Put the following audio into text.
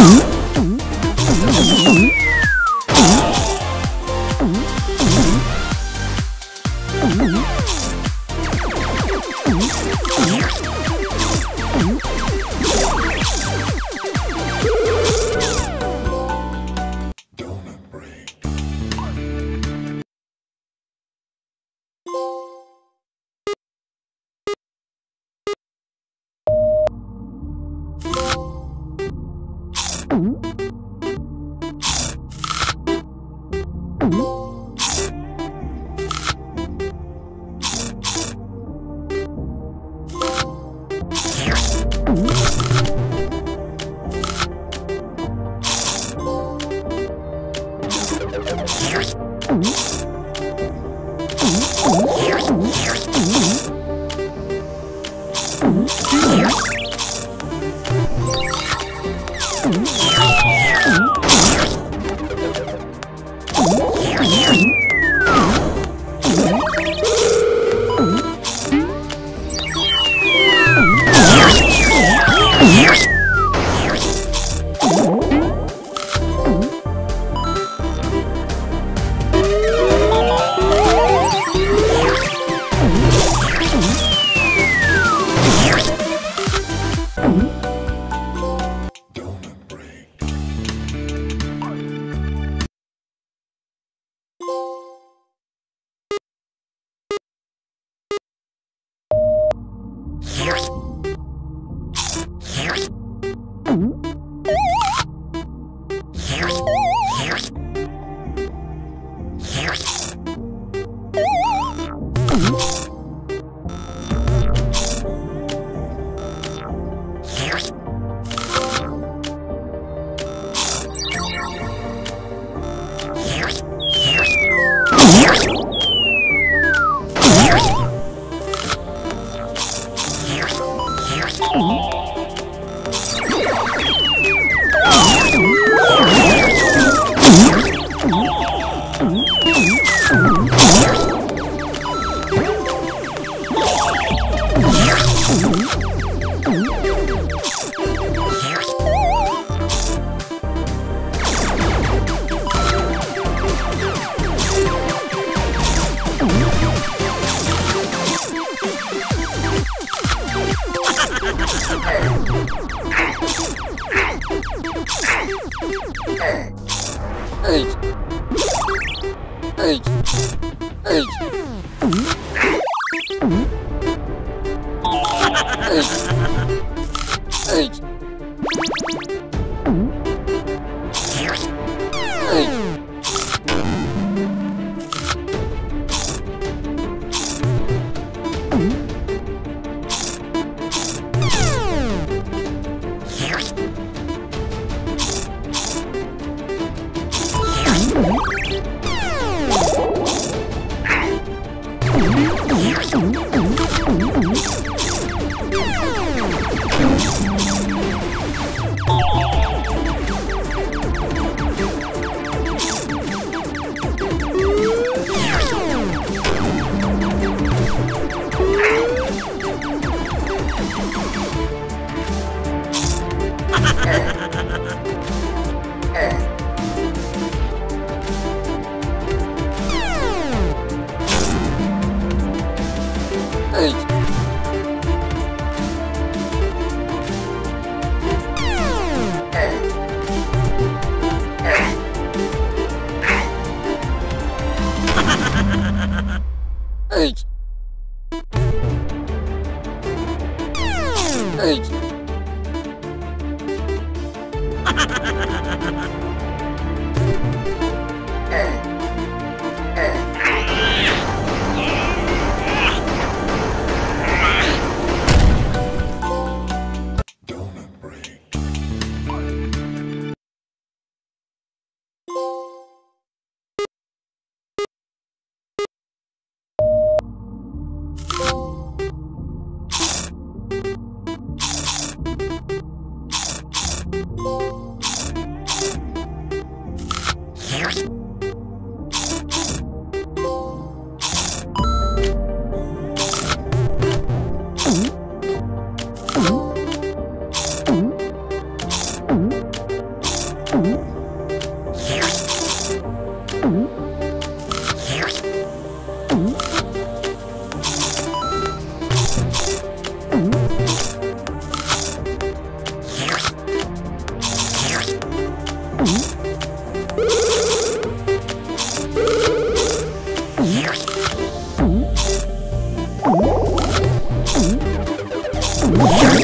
Mm-hmm. Ugh. Yeah.